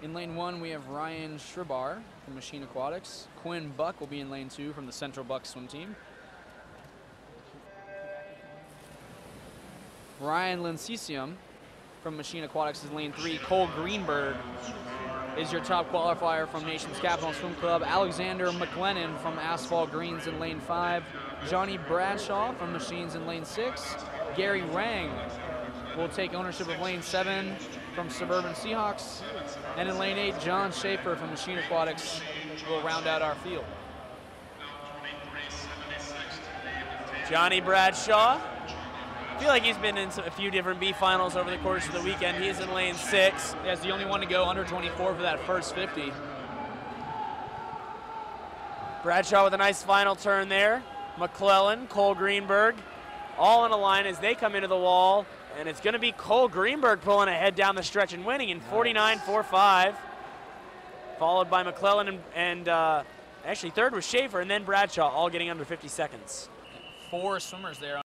In lane one, we have Ryan Schribar from Machine Aquatics. Quinn Buck will be in lane two from the Central Buck swim team. Ryan Lincesium from Machine Aquatics is lane three. Cole Greenberg is your top qualifier from Nation's Capital Swim Club. Alexander McLennan from Asphalt Greens in lane five. Johnny Bradshaw from Machines in lane six. Gary Rang will take ownership of lane seven from Suburban Seahawks. And in lane eight, John Schaefer from Machine Aquatics will round out our field. Johnny Bradshaw. I feel like he's been in a few different B finals over the course of the weekend. He's in lane six. Yeah, he's the only one to go under 24 for that first 50. Bradshaw with a nice final turn there. McClellan, Cole Greenberg, all in a line as they come into the wall. And it's going to be Cole Greenberg pulling ahead down the stretch and winning in 49.45. Followed by McClellan and, and uh, actually third was Schaefer and then Bradshaw, all getting under 50 seconds. Four swimmers there